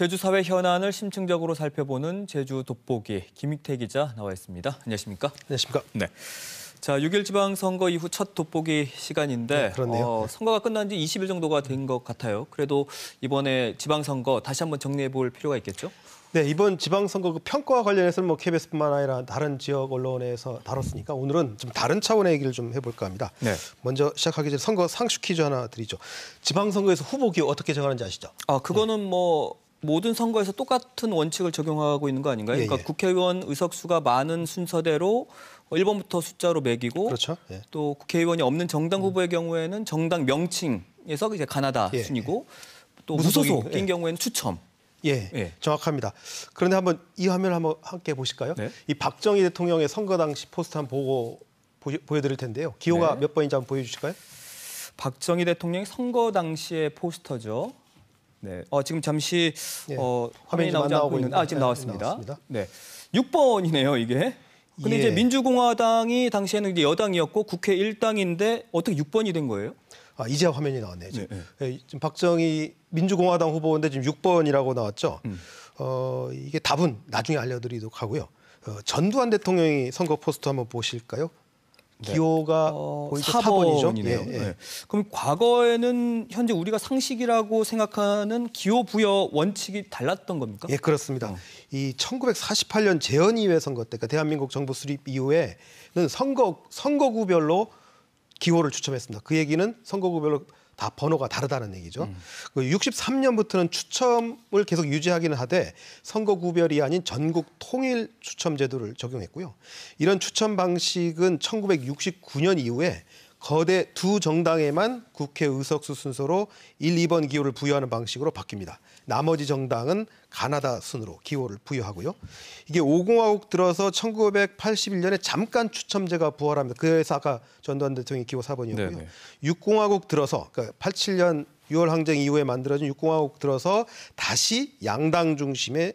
제주 사회 현안을 심층적으로 살펴보는 제주 돋보기 김익태 기자 나와 있습니다. 안녕하십니까? 안녕하십니까? 네. 자, 6일 지방 선거 이후 첫 돋보기 시간인데 네. 어, 네. 선거가 끝난 지 20일 정도가 된 것 같아요. 그래도 이번에 지방 선거 다시 한번 정리해 볼 필요가 있겠죠? 네, 이번 지방선거 그 평가와 관련해서는 뭐 KBS뿐만 아니라 다른 지역 언론에서 다뤘으니까 오늘은 좀 다른 차원의 얘기를 좀 해볼까 합니다. 네. 먼저 시작하기 전에 선거 상식 퀴즈 하나 드리죠. 지방선거에서 후보 기호 어떻게 정하는지 아시죠? 아, 그거는 뭐 모든 선거에서 똑같은 원칙을 적용하고 있는 거 아닌가요? 예, 그러니까 예. 국회의원 의석수가 많은 순서대로 1번부터 숫자로 매기고 그렇죠. 예. 또 국회의원이 없는 정당 후보의 경우에는 정당 명칭에서 이제 가나다 예, 순이고 또 무소속인 예. 경우에는 추첨. 예, 예. 정확합니다. 그런데 한번 이 화면 한번 함께 보실까요? 네. 이 박정희 대통령의 선거 당시 포스터 한번 보고 보, 보여 드릴 텐데요. 기호가 네. 몇 번인지 한번 보여주실까요? 박정희 대통령이 선거 당시의 포스터죠. 네. 어, 지금 잠시 예. 어, 화면이 나오지 안 않고 있는- 아, 지금 네, 나왔습니다. 나왔습니다. 네. 6번이네요, 이게. 근데 예. 이제 민주공화당이 당시에는 이제 여당이었고 국회 1당인데 어떻게 6번이 된 거예요? 아, 이제야 화면이 나왔네요. 지금, 네, 예, 지금 박정희 민주공화당 후보인데 지금 6번이라고 나왔죠. 음. 어, 이게 답은 나중에 알려드리도록 하고요. 어, 전두환 대통령이 선거 포스터 한번 보실까요? 기호가 어, 보이죠? 4번이죠. 4번이죠. 예, 예. 네. 그럼 과거에는 현재 우리가 상식이라고 생각하는 기호 부여 원칙이 달랐던 겁니까? 예, 그렇습니다. 어. 이 1948년 재헌의회 선거 때, 그러니까 대한민국 정부 수립 이후에는 선거 선거구별로 기호를 추첨했습니다. 그 얘기는 선거구별로 다 번호가 다르다는 얘기죠. 음. 그 63년부터는 추첨을 계속 유지하기는 하되 선거 구별이 아닌 전국 통일 추첨 제도를 적용했고요. 이런 추첨 방식은 1969년 이후에 거대 두 정당에만 국회 의석수 순서로 1, 2번 기호를 부여하는 방식으로 바뀝니다. 나머지 정당은 가나다 순으로 기호를 부여하고요. 이게 5공화국 들어서 1981년에 잠깐 추첨제가 부활합니다. 그래서 아까 전두환 대통령이 기호 4번이었고요. 네네. 6공화국 들어서 그러니까 87년 6월 항쟁 이후에 만들어진 6공화국 들어서 다시 양당 중심의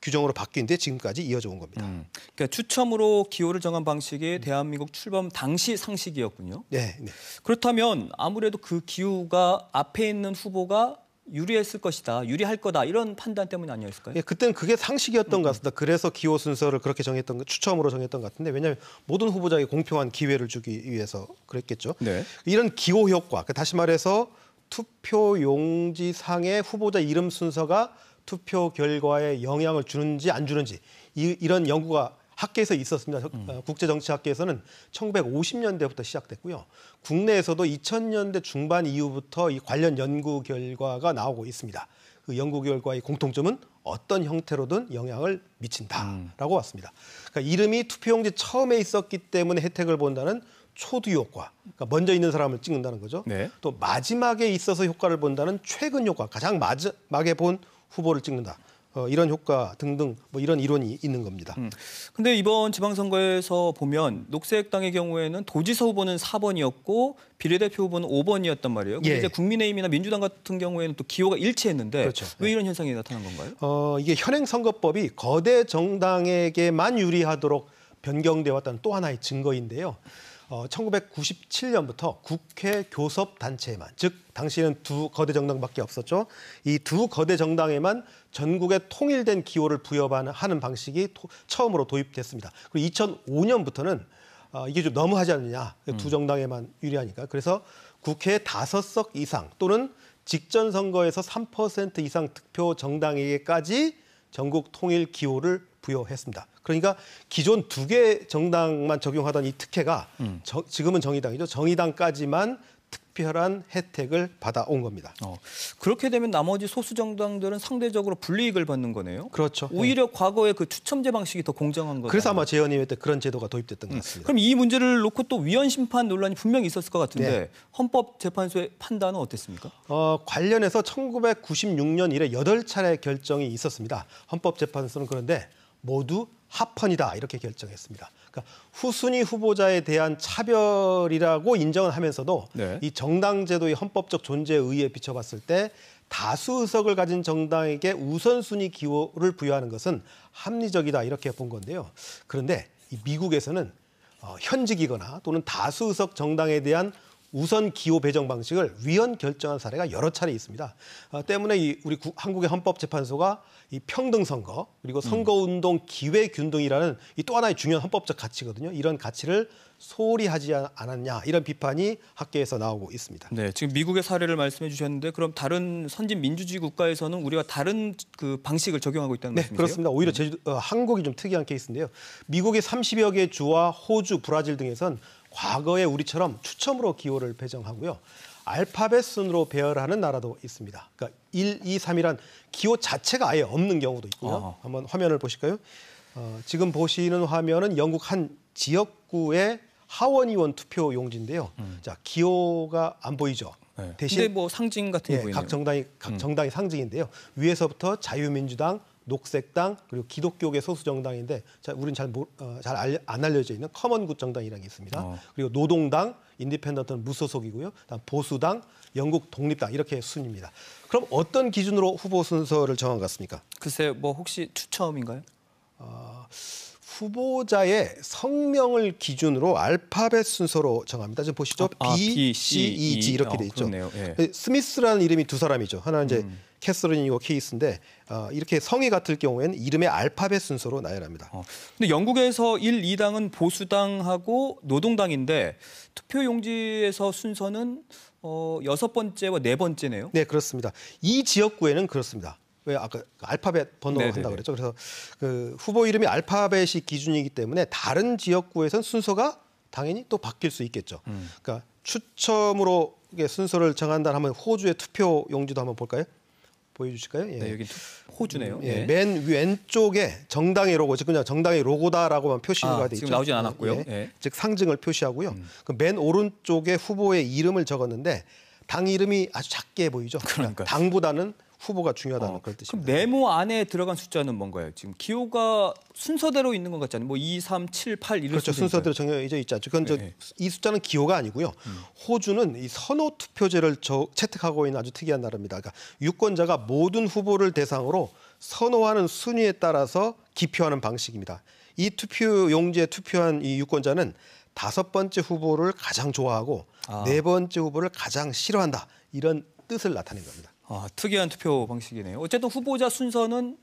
규정으로 바뀐 데 지금까지 이어져 온 겁니다. 음. 그러니까 추첨으로 기호를 정한 방식이 대한민국 출범 당시 상식이었군요. 네, 네. 그렇다면 아무래도 그 기후가 앞에 있는 후보가 유리했을 것이다, 유리할 거다 이런 판단 때문이 아니었을까요? 예, 그때는 그게 상식이었던 것 같습니다. 그래서 기호 순서를 그렇게 정했던 거, 추첨으로 정했던 것 같은데 왜냐하면 모든 후보자에게 공평한 기회를 주기 위해서 그랬겠죠. 네. 이런 기호 효과, 그 다시 말해서 투표 용지 상의 후보자 이름 순서가 투표 결과에 영향을 주는지 안 주는지 이, 이런 연구가 학계에서 있었습니다. 어, 국제정치학계에서는 1950년대부터 시작됐고요. 국내에서도 2000년대 중반 이후부터 이 관련 연구 결과가 나오고 있습니다. 그 연구 결과의 공통점은 어떤 형태로든 영향을 미친다라고 왔습니다. 그러니까 이름이 투표용지 처음에 있었기 때문에 혜택을 본다는 초두 효과, 그러니까 먼저 있는 사람을 찍는다는 거죠. 네. 또 마지막에 있어서 효과를 본다는 최근 효과, 가장 마지막에 본 후보를 찍는다. 어, 이런 효과 등등 뭐 이런 이론이 있는 겁니다. 음. 근데 이번 지방선거에서 보면 녹색당의 경우에는 도지사 후보는 4번이었고 비례대표 후보는 5번이었단 말이에요. 근데 예. 이제 국민의힘이나 민주당 같은 경우에는 또 기호가 일치했는데 그렇죠. 왜 이런 현상이 나타난 건가요? 어, 이게 현행 선거법이 거대 정당에게만 유리하도록 변경돼 왔다는 또 하나의 증거인데요. 어, 1997년부터 국회 교섭 단체에만 즉 당시에는 두 거대 정당밖에 없었죠. 이 두 거대 정당에만 전국에 통일된 기호를 부여하는 방식이 토- 처음으로 도입됐습니다. 그리고 2005년부터는 어, 이게 좀 너무하지 않느냐. 두 정당에만 유리하니까. 그래서 국회 다섯 석 이상 또는 직전 선거에서 3% 이상 득표 정당에게까지 전국 통일 기호를 부여했습니다. 그러니까 기존 두 개 정당만 적용하던 이 특혜가 저- 지금은 정의당이죠. 정의당까지만 특별한 혜택을 받아온 겁니다. 어, 그렇게 되면 나머지 소수 정당들은 상대적으로 불이익을 받는 거네요. 그렇죠. 오히려 과거의 그 추첨제 방식이 더 공정한 거죠. 그래서 아마 재헌의회 때 그런 제도가 도입됐던 것 같습니다. 그럼 이 문제를 놓고 또 위헌 심판 논란이 분명히 있었을 것 같은데 네. 헌법재판소의 판단은 어땠습니까? 어, 관련해서 1996년 이래 여덟 차례 결정이 있었습니다. 헌법재판소는 그런데 모두 합헌이다 이렇게 결정했습니다. 그러니까 후순위 후보자에 대한 차별이라고 인정을 하면서도 네. 이 정당 제도의 헌법적 존재에 의해 비춰봤을 때 다수 의석을 가진 정당에게 우선순위 기호를 부여하는 것은 합리적이다 이렇게 본 건데요. 그런데 이 미국에서는 어, 현직이거나 또는 다수 의석 정당에 대한 우선 기호 배정 방식을 위헌 결정한 사례가 여러 차례 있습니다. 어, 때문에 이 우리 구- 한국의 헌법재판소가 이 평등 선거 그리고 선거 운동 기회 균등이라는 이 또 하나의 중요한 헌법적 가치거든요. 이런 가치를 소홀히 하지 않았냐 이런 비판이 학계에서 나오고 있습니다. 네, 지금 미국의 사례를 말씀해 주셨는데 그럼 다른 선진 민주주의 국가에서는 우리가 다른 그 방식을 적용하고 있다는 네, 말씀이세요? 그렇습니다. 오히려 제주, 어, 한국이 좀 특이한 케이스인데요. 미국의 30여 개 주와 호주, 브라질 등에선 과거에 우리처럼 추첨으로 기호를 배정하고요. 알파벳 순으로 배열하는 나라도 있습니다. 그러니까 1, 2, 3이란 기호 자체가 아예 없는 경우도 있고요. 아하. 한번 화면을 보실까요? 어, 지금 보시는 화면은 영국 한 지역구의 하원 의원 투표 용지인데요. 자, 기호가 안 보이죠. 음. 네. 대신 뭐 상징 같은 게 예, 보이네요. 음. 각 정당이 각 정당의 상징인데요. 위에서부터 자유민주당, 녹색당 그리고 기독교계 소수 정당인데 자, 우리는 잘 잘 안 알려져 있는 Common Good 정당이라는 게 있습니다. 어. 그리고 노동당, Independent는 무소속이고요. 다음 보수당, 영국 독립당 이렇게 순입니다. 그럼 어떤 기준으로 후보 순서를 정한 것 같습니까? 글쎄 뭐 혹시 추첨인가요? 어, 후보자의 성명을 기준으로 알파벳 순서로 정합니다. 지금 보시죠. 아, B, B, C, E, G E. 이렇게 어, 돼 있죠. 그렇네요. 예. 스미스라는 이름이 두 사람이죠. 하나는 이제 음. 캐서린이고 케이스인데 어, 이렇게 성이 같을 경우에는 이름의 알파벳 순서로 나열합니다. 어. 근데 영국에서 1, 2당은 보수당하고 노동당인데 투표 용지에서 순서는 어, 여섯 번째와 네 번째네요. 네, 그렇습니다. 이 지역구에는 그렇습니다. 왜 아까 그 알파벳 번호 네네네. 한다고 그랬죠. 그래서 그 후보 이름이 알파벳이 기준이기 때문에 다른 지역구에선 순서가 당연히 또 바뀔 수 있겠죠. 음. 그러니까 추첨으로 순서를 정한다 하면 호주의 투표 용지도 한번 볼까요? 보여주실까요? 예. 네, 여기 투- 호주네요. 예, 예. 맨 왼쪽에 정당의 로고, 즉 그냥 정당의 로고다라고만 표시가 아, 돼 있죠. 지금 나오진 않았고요. 예, 예. 즉 상징을 표시하고요. 그맨 오른쪽에 후보의 이름을 적었는데 당 이름이 아주 작게 보이죠. 그러니까요. 당보다는 후보가 중요하다는 어, 그런 그럼 뜻입니다. 네모 안에 들어간 숫자는 뭔가요? 지금 기호가 순서대로 있는 것 같잖아요. 뭐 2, 3, 7, 8 이런 그렇죠. 순서대로 정해져 있지 않죠. 그건 저, 네. 음. 이 숫자는 기호가 아니고요. 호주는 이 선호 투표제를 저, 채택하고 있는 아주 특이한 나라입니다. 그러니까 유권자가 모든 후보를 대상으로 선호하는 순위에 따라서 기표하는 방식입니다. 이 투표 용지에 투표한 이 유권자는 다섯 번째 후보를 가장 좋아하고 아. 네 번째 후보를 가장 싫어한다. 이런 뜻을 나타낸 겁니다. 아, 특이한 투표 방식이네요. 어쨌든 후보자 순서는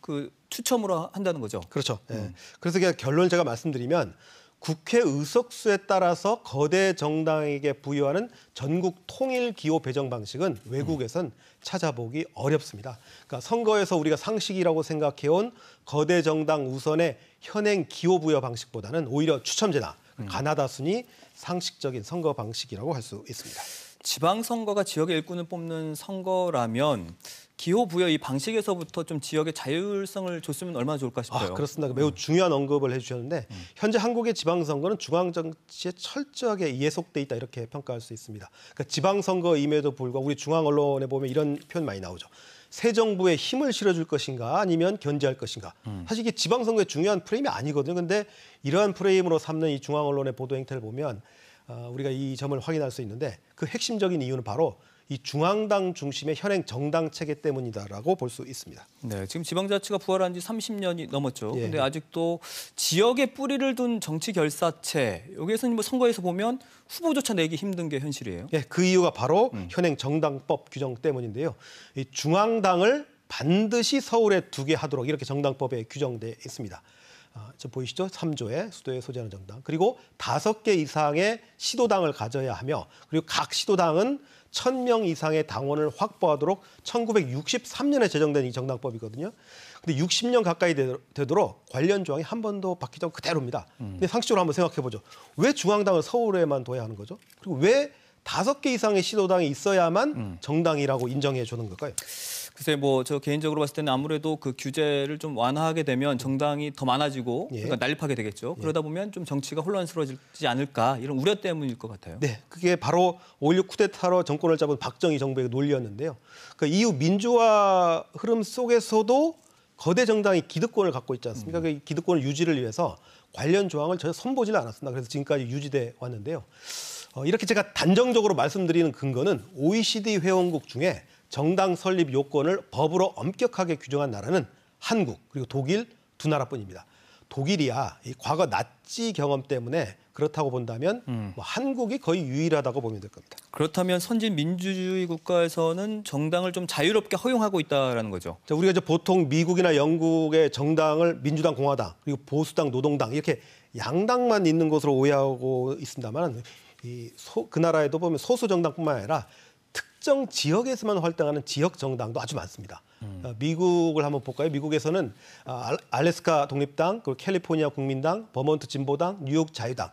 그 추첨으로 한다는 거죠. 그렇죠. 예. 음. 그래서 그냥 결론을 제가 말씀드리면 국회 의석수에 따라서 거대 정당에게 부여하는 전국 통일 기호 배정 방식은 외국에선 찾아보기 어렵습니다. 그러니까 선거에서 우리가 상식이라고 생각해온 거대 정당 우선의 현행 기호 부여 방식보다는 오히려 추첨제나 음. 가나다 순이 상식적인 선거 방식이라고 할 수 있습니다. 지방선거가 지역의 일꾼을 뽑는 선거라면 기호 부여 이 방식에서부터 좀 지역의 자율성을 줬으면 얼마나 좋을까 싶어요. 아, 그렇습니다. 매우 중요한 언급을 해주셨는데 현재 한국의 지방선거는 중앙정치에 철저하게 예속돼 있다 이렇게 평가할 수 있습니다. 그러니까 지방선거임에도 불구하고 우리 중앙 언론에 보면 이런 표현 많이 나오죠. 새 정부에 힘을 실어줄 것인가 아니면 견제할 것인가. 사실 이게 지방선거의 중요한 프레임이 아니거든요. 근데 이러한 프레임으로 삼는 이 중앙 언론의 보도 행태를 보면 어, 우리가 이 점을 확인할 수 있는데 그 핵심적인 이유는 바로 이 중앙당 중심의 현행 정당 체계 때문이다라고 볼 수 있습니다. 네, 지금 지방자치가 부활한 지 30년이 넘었죠. 예. 근데 아직도 지역에 뿌리를 둔 정치 결사체 여기에서는 뭐 선거에서 보면 후보조차 내기 힘든 게 현실이에요. 예, 그 이유가 바로 현행 정당법 규정 때문인데요. 이 중앙당을 반드시 서울에 두게 하도록 이렇게 정당법에 규정돼 있습니다. 아, 저 보이시죠? 3조에 수도에 소재하는 정당. 그리고 다섯 개 이상의 시도당을 가져야 하며 그리고 각 시도당은 1000명 이상의 당원을 확보하도록 1963년에 제정된 이 정당법이거든요. 근데 60년 가까이 되- 되도록 관련 조항이 한 번도 바뀌지 않고 그대로입니다. 근데 상식적으로 한번 생각해 보죠. 왜 중앙당을 서울에만 둬야 하는 거죠? 그리고 왜 다섯 개 이상의 시도당이 있어야만 정당이라고 인정해 주는 걸까요? 글쎄 뭐 저 개인적으로 봤을 때는 아무래도 그 규제를 좀 완화하게 되면 정당이 더 많아지고 예. 그러니까 난립하게 되겠죠. 그러다 보면 좀 정치가 혼란스러워지지 않을까 이런 우려 때문일 것 같아요. 네, 그게 바로 5.16 쿠데타로 정권을 잡은 박정희 정부의 논리였는데요. 그 이후 민주화 흐름 속에서도 거대 정당이 기득권을 갖고 있지 않습니까? 그 기득권을 유지를 위해서 관련 조항을 전혀 선보지를 않았습니다. 그래서 지금까지 유지돼 왔는데요. 어, 이렇게 제가 단정적으로 말씀드리는 근거는 OECD 회원국 중에 정당 설립 요건을 법으로 엄격하게 규정한 나라는 한국 그리고 독일 두 나라뿐입니다. 독일이야 이 과거 나치 경험 때문에 그렇다고 본다면 뭐 한국이 거의 유일하다고 보면 될 겁니다. 그렇다면 선진 민주주의 국가에서는 정당을 좀 자유롭게 허용하고 있다라는 거죠. 자, 우리가 이제 보통 미국이나 영국의 정당을 민주당, 공화당 그리고 보수당, 노동당 이렇게 양당만 있는 것으로 오해하고 있습니다만 이 소, 그 나라에도 보면 소수 정당뿐만 아니라 특정 지역에서만 활동하는 지역 정당도 아주 많습니다. 어, 미국을 한번 볼까요? 미국에서는 아, 알- 알래스카 독립당, 그리고 캘리포니아 국민당, 버몬트 진보당, 뉴욕 자유당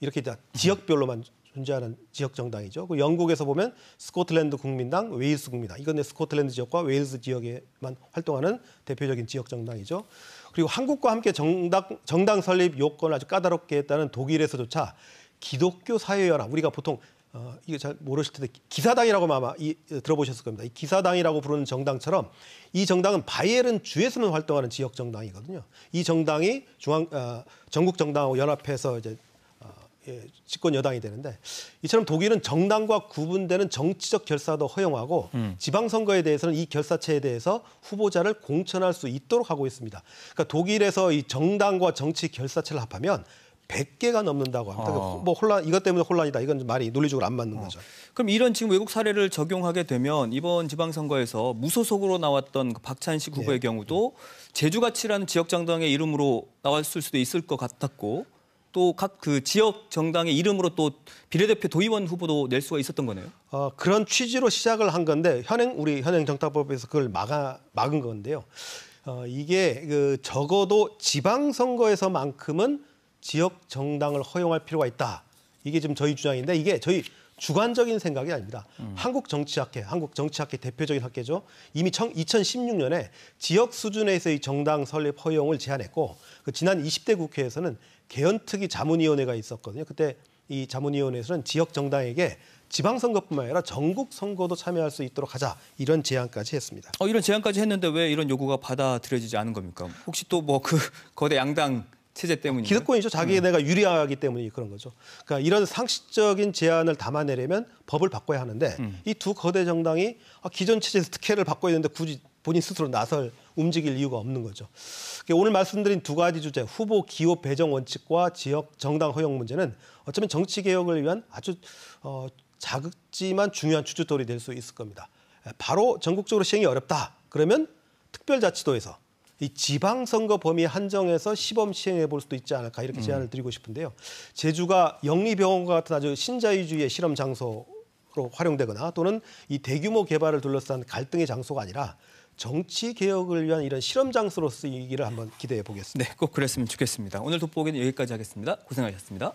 이렇게 다 지역별로만 존재하는 지역 정당이죠. 그 영국에서 보면 스코틀랜드 국민당, 웨일스 국민당. 이건 내 스코틀랜드 지역과 웨일스 지역에만 활동하는 대표적인 지역 정당이죠. 그리고 한국과 함께 정당 정당 설립 요건을 아주 까다롭게 했다는 독일에서조차 기독교 사회연합 우리가 보통 어, 이게 잘 모르실 텐데 기사당이라고 아마 이, 들어보셨을 겁니다. 이 기사당이라고 부르는 정당처럼 이 정당은 바이에른 주에서만 활동하는 지역 정당이거든요. 이 정당이 중앙 어, 전국 정당하고 연합해서 이제 어, 예, 집권 여당이 되는데 이처럼 독일은 정당과 구분되는 정치적 결사도 허용하고 지방 선거에 대해서는 이 결사체에 대해서 후보자를 공천할 수 있도록 하고 있습니다. 그러니까 독일에서 이 정당과 정치 결사체를 합하면 100개가 넘는다고 합니다. 어. 뭐 혼란 이것 때문에 혼란이다. 이건 좀 말이 논리적으로 안 맞는 거죠. 그럼 이런 지금 외국 사례를 적용하게 되면 이번 지방선거에서 무소속으로 나왔던 그 박찬식 후보의 경우도 제주가치라는 지역 정당의 이름으로 나왔을 수도 있을 것 같았고 또 각 그 지역 정당의 이름으로 또 비례대표 도의원 후보도 낼 수가 있었던 거네요. 어, 그런 취지로 시작을 한 건데 현행 우리 현행 정당법에서 그걸 막아 막은 건데요. 어, 이게 그 적어도 지방선거에서만큼은 지역 정당을 허용할 필요가 있다. 이게 지금 저희 주장인데 이게 저희 주관적인 생각이 아닙니다. 한국 정치학회, 한국 정치학회 대표적인 학회죠. 이미 2016년에 지역 수준에서의 정당 설립 허용을 제안했고 그 지난 20대 국회에서는 개헌특위 자문위원회가 있었거든요. 그때 이 자문위원회에서는 지역 정당에게 지방선거뿐만 아니라 전국 선거도 참여할 수 있도록 하자 이런 제안까지 했습니다. 어, 이런 제안까지 했는데 왜 이런 요구가 받아들여지지 않은 겁니까? 혹시 또 뭐 그 거대 양당 체제 때문인가요? 기득권이죠. 자기네가 유리하기 때문에 그런 거죠. 그러니까 이런 상식적인 제안을 담아내려면 법을 바꿔야 하는데 이두 거대 정당이 아, 기존 체제에서 특혜를 받고 있는데 굳이 본인 스스로 나설 움직일 이유가 없는 거죠. 그러니까 오늘 말씀드린 두 가지 주제 후보 기호 배정 원칙과 지역 정당 허용 문제는 어쩌면 정치 개혁을 위한 아주 어, 작지만 중요한 주춧돌이 될 수 있을 겁니다. 바로 전국적으로 시행이 어렵다. 그러면 특별자치도에서 이 지방선거 범위 한정해서 시범 시행해 볼 수도 있지 않을까 이렇게 제안을 드리고 싶은데요. 제주가 영리병원과 같은 아주 신자유주의의 실험 장소로 활용되거나 또는 이 대규모 개발을 둘러싼 갈등의 장소가 아니라 정치 개혁을 위한 이런 실험 장소로 쓰이기를 한번 기대해 보겠습니다. 네, 꼭 그랬으면 좋겠습니다. 오늘 돋보기는 여기까지 하겠습니다. 고생하셨습니다.